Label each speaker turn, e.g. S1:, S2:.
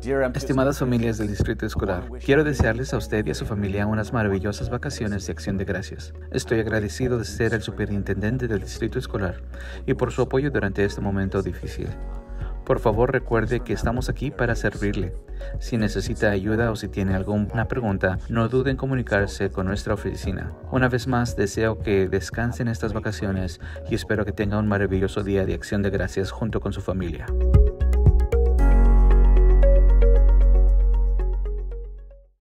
S1: Estimadas familias del Distrito Escolar, quiero desearles a usted y a su familia unas maravillosas vacaciones de acción de gracias. Estoy agradecido de ser el superintendente del Distrito Escolar y por su apoyo durante este momento difícil. Por favor recuerde que estamos aquí para servirle. Si necesita ayuda o si tiene alguna pregunta, no duden en comunicarse con nuestra oficina. Una vez más, deseo que descansen estas vacaciones y espero que tenga un maravilloso día de acción de gracias junto con su familia.